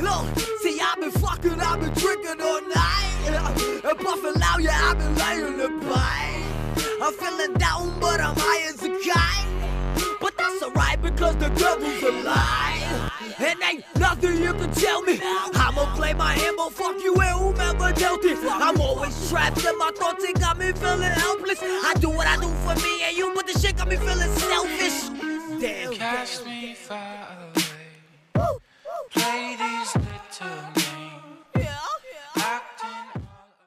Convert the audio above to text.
Look, see, I've been fucking, I've been drinking all night. And puffing loud, yeah, I've been laying the pipe. I'm feeling down, but I'm high as a kite. But that's alright because the devil's alive. And ain't nothing you can tell me. I'ma play my ammo, fuck you and whomever dealt it. I'm always trapped in my thoughts, it got me feeling helpless. I do what I do for me and you, but the shit got me feeling selfish these little